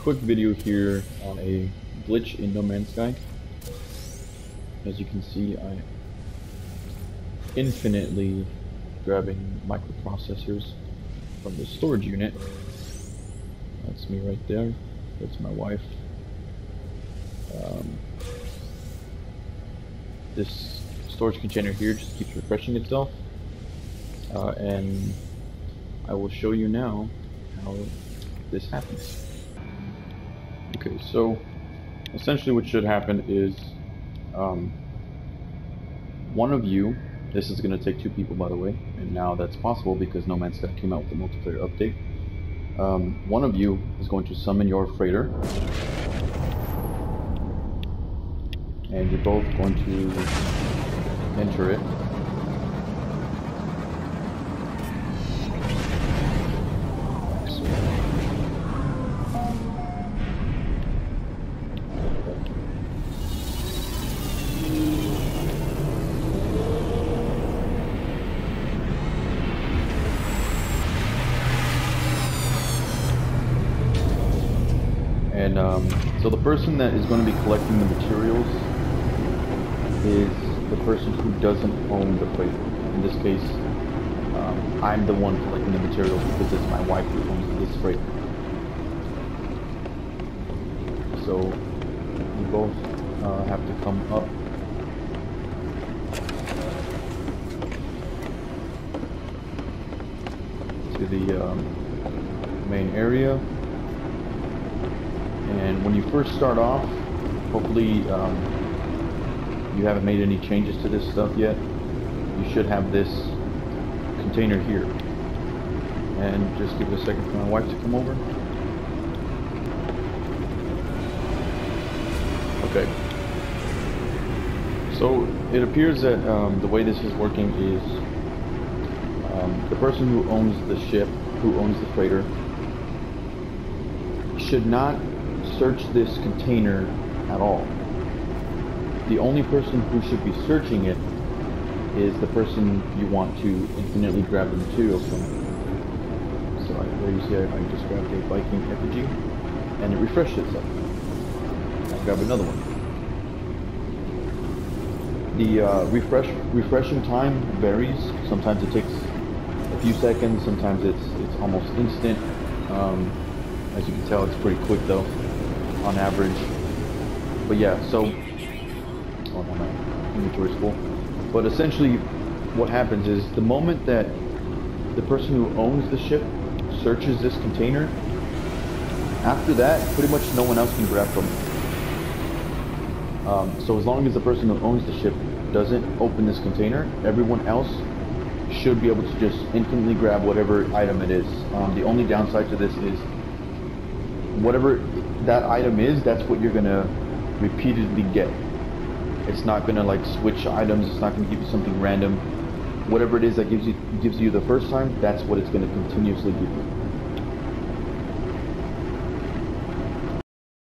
quick video here on a glitch in No Man's Sky. As you can see, I'm infinitely grabbing microprocessors from the storage unit. That's me right there. That's my wife. Um, this storage container here just keeps refreshing itself. Uh, and I will show you now how this happens. Okay, so essentially what should happen is um, one of you, this is going to take two people by the way, and now that's possible because No Man's Sky came out with the multiplayer update. Um, one of you is going to summon your freighter, and you're both going to enter it. And um, so the person that is going to be collecting the materials is the person who doesn't own the plate. In this case, um, I'm the one collecting the materials because it's my wife who owns this freighter. So you both uh, have to come up. To the um, main area when you first start off hopefully um, you haven't made any changes to this stuff yet. You should have this container here. And just give it a second for my wife to come over. Okay. So it appears that um, the way this is working is um, the person who owns the ship who owns the freighter should not search this container at all. The only person who should be searching it is the person you want to infinitely grab the materials from. So I, there you see I, I just grabbed a Vy'keen effigy and it refreshed itself. I grab another one. The uh, refresh refreshing time varies. Sometimes it takes a few seconds. Sometimes it's it's almost instant. Um, as you can tell, it's pretty quick though on average. But yeah, so oh no, my inventory's full. But essentially, what happens is the moment that the person who owns the ship searches this container, after that, pretty much no one else can grab from it. Um, so as long as the person who owns the ship doesn't open this container, everyone else should be able to just instantly grab whatever item it is. Um, the only downside to this is whatever that item is, that's what you're gonna repeatedly get. It's not gonna like switch items. It's not gonna give you something random. Whatever it is that gives you gives you the first time, that's what it's gonna continuously give you.